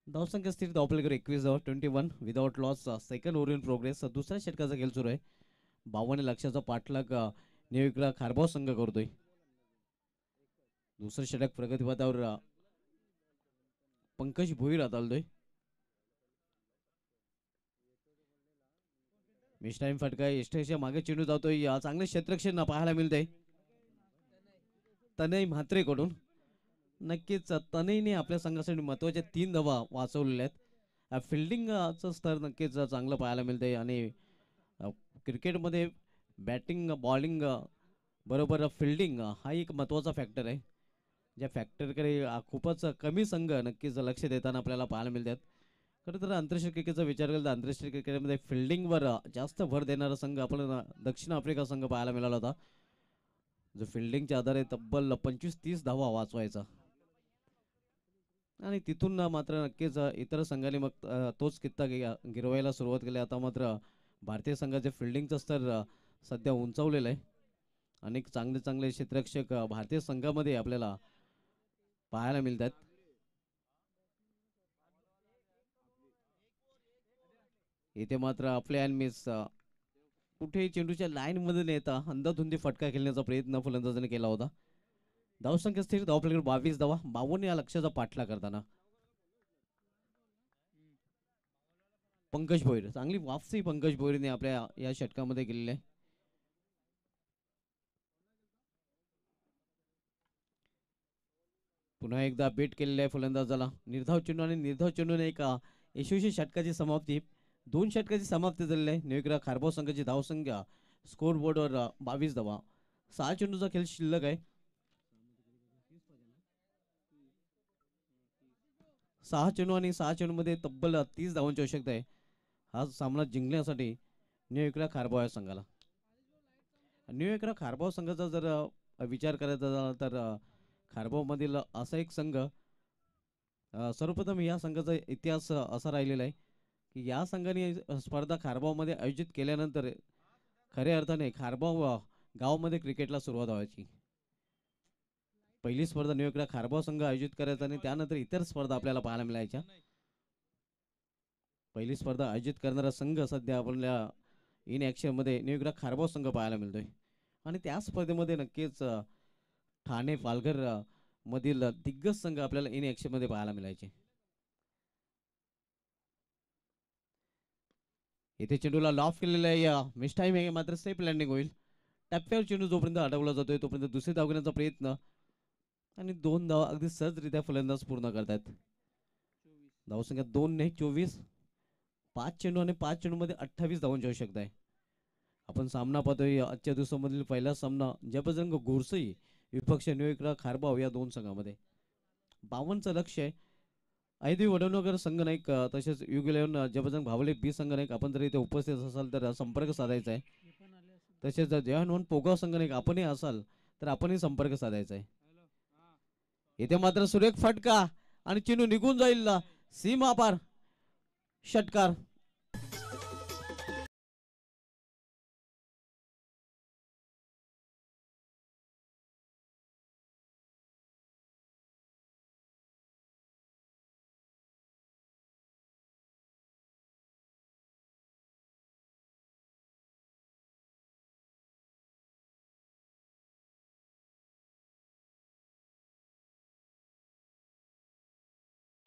धावसंख्या स्थिर धावपलीकर एकवीस धाव twenty one without loss second over in progress दुसऱ्या षटकाचा खेळ सुरू आहे. बावन्न लक्षाचा पाठलाग नेविकला खारभाव संघ करतोय. दुसरं षटक प्रगतीपथावर पंकज भोईर हाताळतोय. मिस टाइम फटका एस्टेच्या मागे चेंडू जातोय. या चांगले क्षेत्रक्षण पाहायला मिळतंय. तनय म्हात्रेकडून. नक्कीच तनयने आपल्या संघासाठी महत्त्वाच्या तीन धावा वाचवलेल्या आहेत. फिल्डिंगचं स्तर नक्कीच चांगलं पाहायला मिळते आणि क्रिकेटमध्ये बॅटिंग बॉलिंग बरोबर फिल्डिंग हा एक महत्त्वाचा फॅक्टर आहे. ज्या फॅक्टरकडे खूपच कमी संघ नक्कीच लक्ष देताना आपल्याला पाहायला मिळतात. खरं तर आंतरराष्ट्रीय क्रिकेटचा विचार केला तर आंतरराष्ट्रीय क्रिकेटमध्ये फिल्डिंगवर जास्त भर देणारा संघ आपल्याला दक्षिण आफ्रिका संघ पाहायला मिळाला होता. जो फिल्डिंगच्या आधारे तब्बल पंचवीस तीस धावा वाचवायचा. आणि तिथून ना मात्र नक्कीच इतर संघाने मग तोच कित्ता गिरवायला सुरुवात केली. आता मात्र भारतीय संघाचे फिल्डिंगचं स्तर सध्या उंचावलेलं आहे. अनेक चांगले चांगले क्षेत्ररक्षक भारतीय संघामध्ये आपल्याला पाहायला मिळतात. इथे मात्र आपले अँड मिस कुठे चेंडूच्या लाईन मध्ये नेता? अंधाधुंदी फटका खेळण्याचा प्रयत्न फलंदाजाने केला होता. धावसंख्या स्थिर धावपलीकडे बावीस धावा. बावन्न या लक्षाचा पाठला करताना. पंकज भोईर. चांगली वापसी पंकज भोईरने आपल्या या षटकामध्ये केलेली आहे. पुन्हा एकदा बेट केलेला आहे फलंदाजाला. निर्धाव चेंडू आणि निर्धाव चेंडूने एक यशस्वी षटकाची समाप्ती. दोन षटकाची समाप्ती झालेली आहे. न्यूयॉर्क खारबाव संघाची धावसंख्या स्कोर बोर्डवर बावीस धावा सहा चेंडूचा खेळ शिल्लक आहे. सहा चेंडू आणि सहा चेंडूमध्ये तब्बल तीस धावांची आवश्यकता आहे. हा सामना जिंकण्यासाठी न्यूयॉर्कला खारबाव या संघाला. न्यूयॉर्कला खारबाव संघाचा जर विचार करायचा झाला तर अ, खारबावमधील असा एक संघ सर्वप्रथम या संघाचा इतिहास असा राहिलेला आहे. की या संघाने स्पर्धा खारबावमध्ये आयोजित केल्यानंतर खऱ्या अर्थाने खारबाव गावमध्ये क्रिकेटला सुरुवात व्हायची. पहिली स्पर्धा न्यूयॉर्कला खारबाव संघ आयोजित करायचा आणि त्यानंतर इतर स्पर्धा आपल्याला पाहायला मिळायच्या. पहिली स्पर्धा आयोजित करणारा संघ सध्या आपल्या इन ॲक्शनमध्ये न्यूयॉर्कला खारबाव संघ पाहायला मिळतोय. आणि त्या स्पर्धेमध्ये नक्कीच ठाणे पालघर मधील दिग्गज संघ आपल्याला इन ॲक्शनमध्ये पाहायला मिळायचे. इथे चेंडूला लॉफ केलेला आहे. या मिस टाईम आहे. मात्र सेफ लँडिंग होईल. टप्प्यावर चेंडू जोपर्यंत अडवला जातोय तोपर्यंत दुसरी धाव घेण्याचा प्रयत्न आणि दोन धाव अगदी सहजरित्या फलंदाज पूर्ण करतात धावसंख्या दोन नाही चोवीस. पाच चेंडू आणि पाच चेंडूमध्ये अठ्ठावीस धावांची शकत आहे. आपण सामना पाहतोय. आजच्या दिवसामधील पहिला सामना जबजंग घोरसई विपक्ष न्यूक्रा खारबाव या दोन संघामध्ये. बावनचं लक्ष आहे. ऐदी वडवणकर संघ नाईक अ, तसेच युग इलेव्हन जबजंग भावले बी संघ नाईक आपण जर इथे उपस्थित असाल तर संपर्क साधायचा आहे. तसेच जवान पोगाव संघ नाईक आपणही असाल तर आपणही संपर्क साधायचा आहे. इथे मात्र सुरेख फटका आणि चिनू निघून जाईल सीमा पार. षटकार.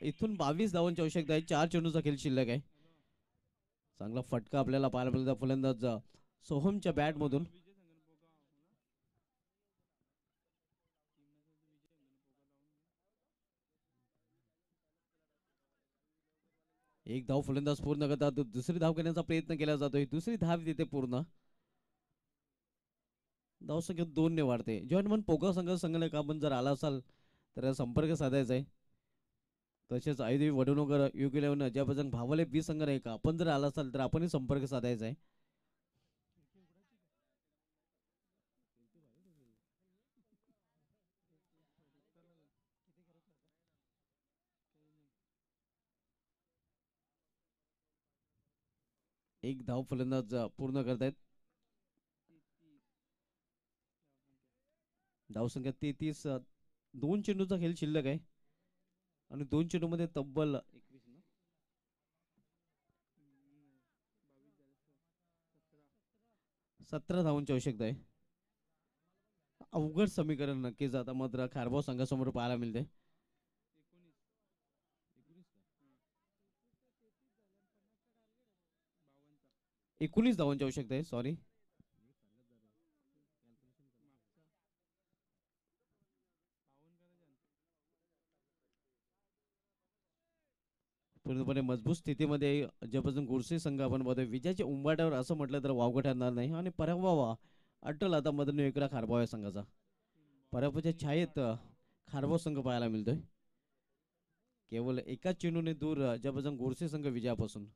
इथून बावीस धावांची आवश्यकता आहे. चार चेंडूचा खेळ शिल्लक आहे. चांगला फटका आपल्याला पाहायला मिळाला फलंदाज सोहमच्या बॅट मधून. एक धाव फलंदाज पूर्ण करतात. दुसरी धाव घेण्याचा प्रयत्न केला जातोय. दुसरी धाव तिथे पूर्ण. धाव संख्या दोन ने वाढते. जेव्हा मन पोकळ संघ संघाला आपण जर आला असाल तर संपर्क साधायचा आहे. तसेच आयुदेवी वडवणूकर योग्य इलेव्हन ज्यापासून भावाले बी संघ नाही का? आपण जर आला असाल तर आपणही संपर्क साधायचा आहे. एक धाव फलंदाज पूर्ण करतायत. धावसंख्या तेहतीस दोन चेंडूचा खेळ शिल्लक आहे. आणि दोन चेंडूमध्ये तब्बल सतरा धावांची आवश्यकता आहे. अवघड समीकरण नक्कीच आता मात्र खारबाव संघासमोर पाहायला मिळते. एकोणीस धावांची आवश्यकता आहे सॉरी पूर्णपणे मजबूत स्थितीमध्ये जेपासून गुरसे संघ आपण बघतोय विजयाच्या उंबाट्यावर असं म्हटलं तर वावगं ठरणार नाही. आणि पराभवा अटल आता मदन एकरा खारबाव या संघाचा. पराभवाच्या छायेत खारबाव संघ पाहायला मिळतोय. केवळ एकाच चेंडूने दूर जेपासून गोरसे संघ विजयापासून.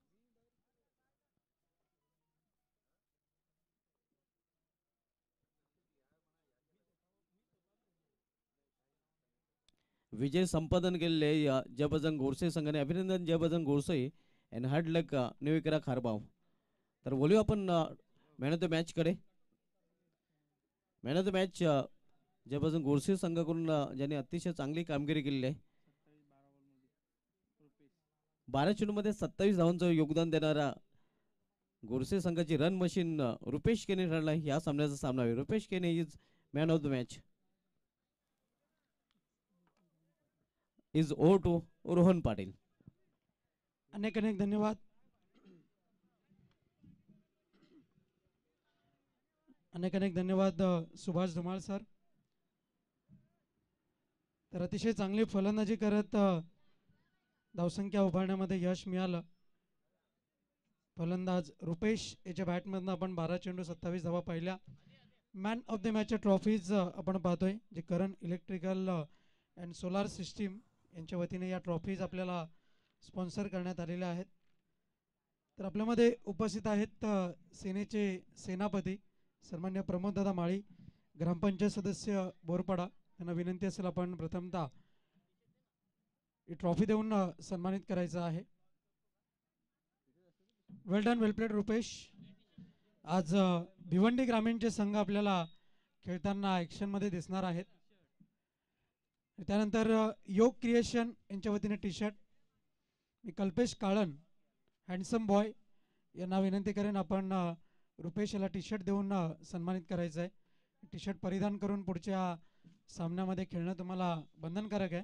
विजय संपादन केलेले जयबजन जयबजंग गोडसे संघाने अभिनंदन Jaybajan Godse and hard luck निवेकरा खारबाव. तर बोलूया आपण man of the मॅचकडे man of the match Jaybajan Godse संघाकडून uh, ज्यांनी अतिशय चांगली कामगिरी केलेली आहे. बारा चेंडूमध्ये सत्तावीस धावांचं योगदान देणारा गोरसे संघाची रन मशीन uh, रुपेश केने ठरला ह्या या सामन्याचा सामना आहे Rupesh Kene is man of the match is over to Rohan Patil
अनेक अनेक धन्यवाद. अनेक अनेक धन्यवाद सुभाष धुमाळ सर. तर अतिशय चांगली फलंदाजी करत धावसंख्या उभारण्यामध्ये यश मिळालं. फलंदाज रुपेश याच्या बॅटमधनं आपण बारा चेंडू सत्तावीस धावा पाहिल्या. मॅन ऑफ द मॅचच्या ट्रॉफीज आपण पाहतोय जे Karan electrical and solar system यांच्या वतीने या ट्रॉफीज आपल्याला स्पॉन्सर करण्यात आलेल्या आहेत. तर आपल्यामध्ये उपस्थित आहेत सेनेचे सेनापती सन्मान्य प्रमोददादा माळी ग्रामपंचायत सदस्य बोरपाडा यांना विनंती असेल आपण प्रथमतः ही ट्रॉफी देऊन सन्मानित करायचं आहे. Well done well played Rupesh. आज भिवंडी ग्रामीणचे संघ आपल्याला खेळताना ॲक्शनमध्ये दिसणार आहेत. त्यानंतर योग क्रिएशन यांच्या वतीने टी शर्ट मी कल्पेश काळन हँडसम बॉय यांना विनंती करेन आपण रुपेश याला टी शर्ट देऊन सन्मानित करायचं आहे टी शर्ट परिधान करून पुढच्या सामन्यामध्ये खेळणं तुम्हाला बंधनकारक आहे.